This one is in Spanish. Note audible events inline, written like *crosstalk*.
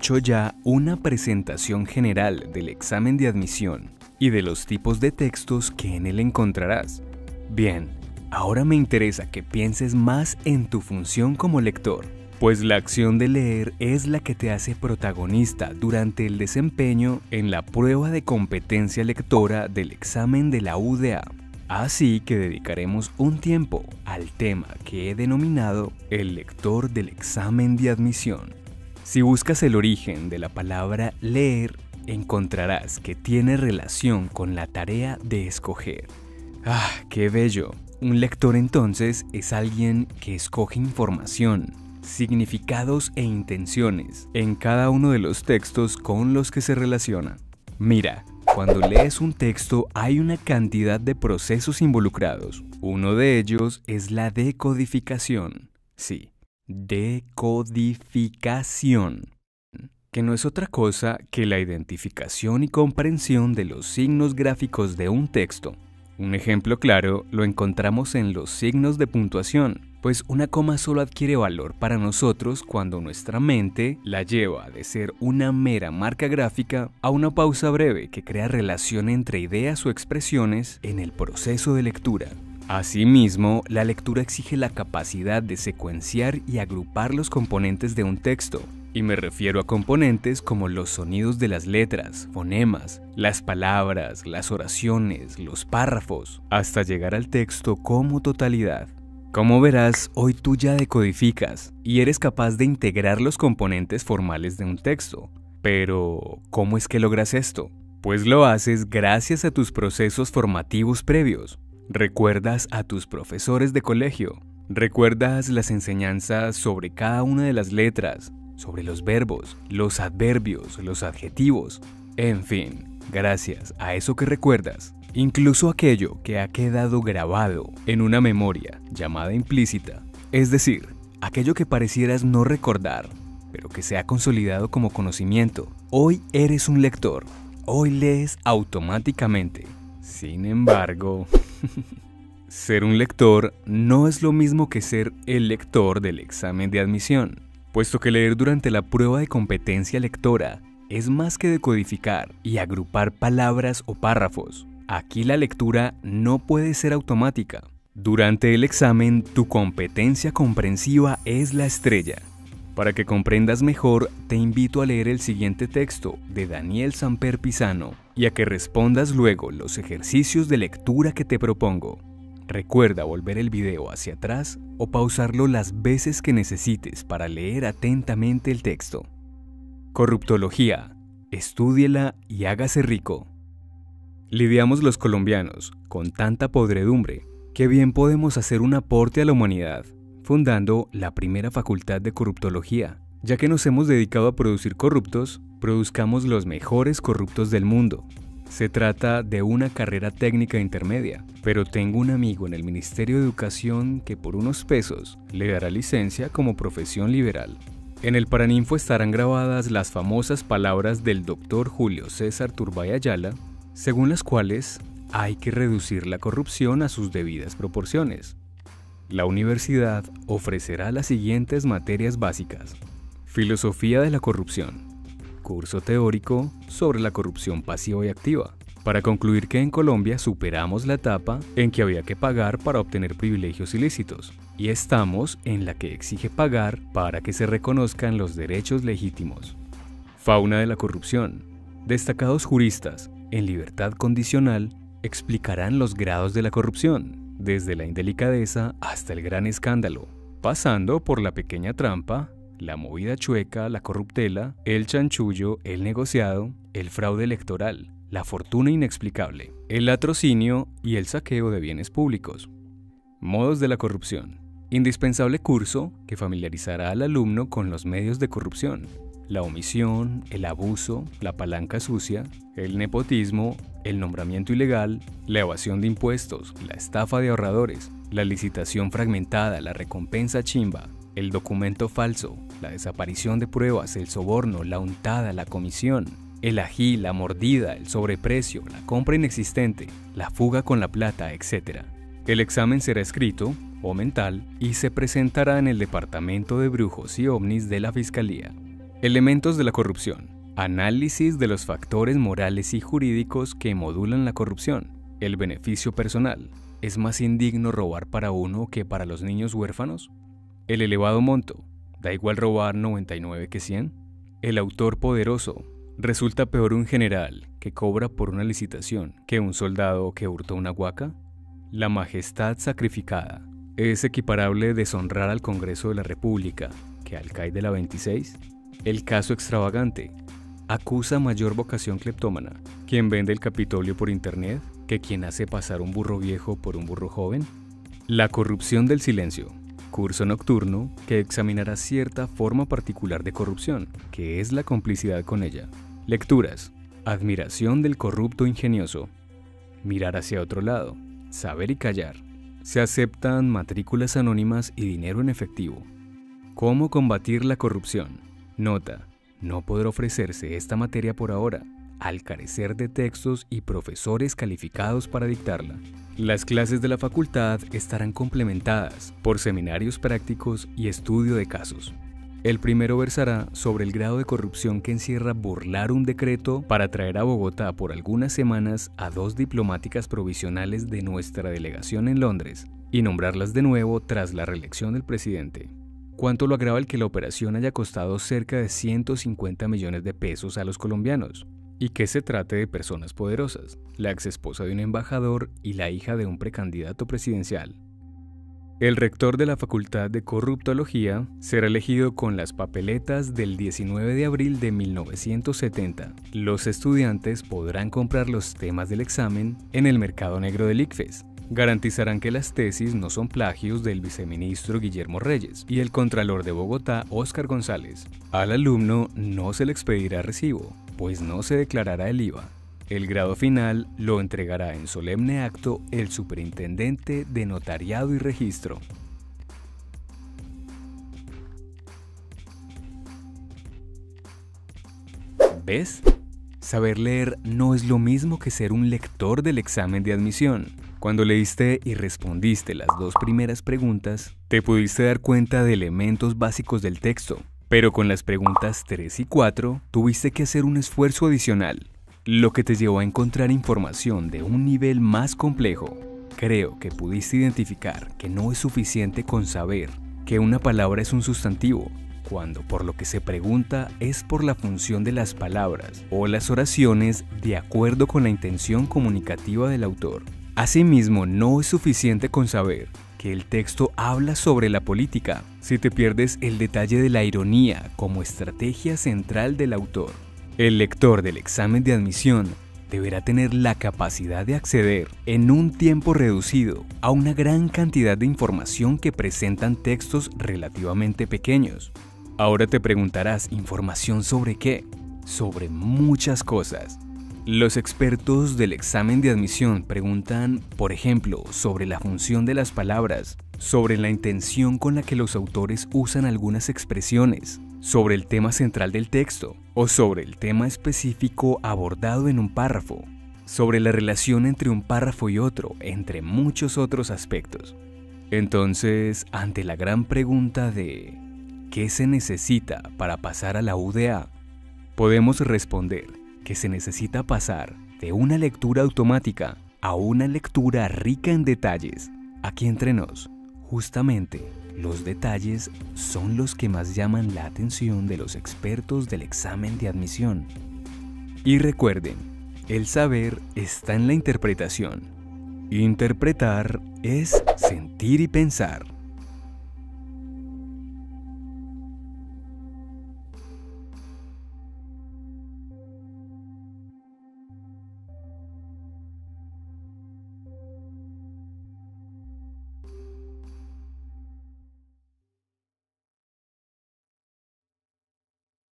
Hecho ya una presentación general del examen de admisión y de los tipos de textos que en él encontrarás. Bien, ahora me interesa que pienses más en tu función como lector, pues la acción de leer es la que te hace protagonista durante el desempeño en la prueba de competencia lectora del examen de la UDA. Así que dedicaremos un tiempo al tema que he denominado el lector del examen de admisión. Si buscas el origen de la palabra leer, encontrarás que tiene relación con la tarea de escoger. ¡Ah, qué bello! Un lector entonces es alguien que escoge información, significados e intenciones en cada uno de los textos con los que se relaciona. Mira, cuando lees un texto hay una cantidad de procesos involucrados. Uno de ellos es la decodificación. Sí, decodificación, que no es otra cosa que la identificación y comprensión de los signos gráficos de un texto. Un ejemplo claro lo encontramos en los signos de puntuación, pues una coma solo adquiere valor para nosotros cuando nuestra mente la lleva de ser una mera marca gráfica a una pausa breve que crea relación entre ideas o expresiones en el proceso de lectura. Asimismo, la lectura exige la capacidad de secuenciar y agrupar los componentes de un texto, y me refiero a componentes como los sonidos de las letras, fonemas, las palabras, las oraciones, los párrafos, hasta llegar al texto como totalidad. Como verás, hoy tú ya decodificas y eres capaz de integrar los componentes formales de un texto. Pero, ¿cómo es que logras esto? Pues lo haces gracias a tus procesos formativos previos, Recuerdas a tus profesores de colegio. Recuerdas las enseñanzas sobre cada una de las letras, sobre los verbos, los adverbios, los adjetivos. En fin, gracias a eso que recuerdas, incluso aquello que ha quedado grabado en una memoria llamada implícita, es decir, aquello que parecieras no recordar, pero que se ha consolidado como conocimiento. Hoy eres un lector, hoy lees automáticamente. Sin embargo, *laughs* ser un lector no es lo mismo que ser el lector del examen de admisión, puesto que leer durante la prueba de competencia lectora es más que decodificar y agrupar palabras o párrafos. Aquí la lectura no puede ser automática. Durante el examen, tu competencia comprensiva es la estrella. Para que comprendas mejor, te invito a leer el siguiente texto de Daniel Samper Pisano y a que respondas luego los ejercicios de lectura que te propongo. Recuerda volver el video hacia atrás o pausarlo las veces que necesites para leer atentamente el texto. Corruptología. Estúdiela y hágase rico. Lidiamos los colombianos con tanta podredumbre que bien podemos hacer un aporte a la humanidad, fundando la primera facultad de corruptología. Ya que nos hemos dedicado a producir corruptos, produzcamos los mejores corruptos del mundo. Se trata de una carrera técnica intermedia, pero tengo un amigo en el Ministerio de Educación que por unos pesos le dará licencia como profesión liberal. En el Paraninfo estarán grabadas las famosas palabras del doctor Julio César Turbay Ayala, según las cuales hay que reducir la corrupción a sus debidas proporciones. La universidad ofrecerá las siguientes materias básicas. Filosofía de la corrupción, curso teórico sobre la corrupción pasiva y activa, para concluir que en Colombia superamos la etapa en que había que pagar para obtener privilegios ilícitos, y estamos en la que exige pagar para que se reconozcan los derechos legítimos. Fauna de la corrupción. Destacados juristas, en libertad condicional, explicarán los grados de la corrupción, desde la indelicadeza hasta el gran escándalo, pasando por la pequeña trampa la movida chueca, la corruptela, el chanchullo, el negociado, el fraude electoral, la fortuna inexplicable, el latrocinio y el saqueo de bienes públicos. Modos de la corrupción. Indispensable curso que familiarizará al alumno con los medios de corrupción, la omisión, el abuso, la palanca sucia, el nepotismo, el nombramiento ilegal, la evasión de impuestos, la estafa de ahorradores, la licitación fragmentada, la recompensa chimba, el documento falso, la desaparición de pruebas, el soborno, la untada, la comisión, el ají, la mordida, el sobreprecio, la compra inexistente, la fuga con la plata, etc. El examen será escrito o mental y se presentará en el Departamento de Brujos y OVNIs de la Fiscalía. Elementos de la corrupción. Análisis de los factores morales y jurídicos que modulan la corrupción. El beneficio personal. ¿Es más indigno robar para uno que para los niños huérfanos? El elevado monto. ¿Da igual robar 99 que 100? El autor poderoso. ¿Resulta peor un general que cobra por una licitación que un soldado que hurtó una huaca? La majestad sacrificada. ¿Es equiparable deshonrar al Congreso de la República que al CAI de la 26? El caso extravagante. ¿Acusa mayor vocación cleptómana quien vende el Capitolio por Internet que quien hace pasar un burro viejo por un burro joven? La corrupción del silencio curso nocturno que examinará cierta forma particular de corrupción, que es la complicidad con ella. Lecturas. Admiración del corrupto ingenioso. Mirar hacia otro lado. Saber y callar. Se aceptan matrículas anónimas y dinero en efectivo. ¿Cómo combatir la corrupción? Nota. No podrá ofrecerse esta materia por ahora, al carecer de textos y profesores calificados para dictarla. Las clases de la facultad estarán complementadas por seminarios prácticos y estudio de casos. El primero versará sobre el grado de corrupción que encierra burlar un decreto para traer a Bogotá por algunas semanas a dos diplomáticas provisionales de nuestra delegación en Londres y nombrarlas de nuevo tras la reelección del presidente. ¿Cuánto lo agrava el que la operación haya costado cerca de 150 millones de pesos a los colombianos? y que se trate de personas poderosas, la exesposa de un embajador y la hija de un precandidato presidencial. El rector de la Facultad de Corruptología será elegido con las papeletas del 19 de abril de 1970. Los estudiantes podrán comprar los temas del examen en el mercado negro del ICFES. Garantizarán que las tesis no son plagios del viceministro Guillermo Reyes y el contralor de Bogotá, Óscar González. Al alumno no se le expedirá recibo, pues no se declarará el IVA. El grado final lo entregará en solemne acto el Superintendente de Notariado y Registro. ¿Ves? Saber leer no es lo mismo que ser un lector del examen de admisión. Cuando leíste y respondiste las dos primeras preguntas, te pudiste dar cuenta de elementos básicos del texto, pero con las preguntas 3 y 4 tuviste que hacer un esfuerzo adicional, lo que te llevó a encontrar información de un nivel más complejo. Creo que pudiste identificar que no es suficiente con saber que una palabra es un sustantivo, cuando por lo que se pregunta es por la función de las palabras o las oraciones de acuerdo con la intención comunicativa del autor. Asimismo, no es suficiente con saber que el texto habla sobre la política, si te pierdes el detalle de la ironía como estrategia central del autor. El lector del examen de admisión deberá tener la capacidad de acceder en un tiempo reducido a una gran cantidad de información que presentan textos relativamente pequeños. Ahora te preguntarás, ¿información sobre qué? Sobre muchas cosas. Los expertos del examen de admisión preguntan, por ejemplo, sobre la función de las palabras, sobre la intención con la que los autores usan algunas expresiones, sobre el tema central del texto o sobre el tema específico abordado en un párrafo, sobre la relación entre un párrafo y otro, entre muchos otros aspectos. Entonces, ante la gran pregunta de ¿qué se necesita para pasar a la UDA? Podemos responder que se necesita pasar de una lectura automática a una lectura rica en detalles. Aquí entre nos, justamente, los detalles son los que más llaman la atención de los expertos del examen de admisión. Y recuerden, el saber está en la interpretación. Interpretar es sentir y pensar.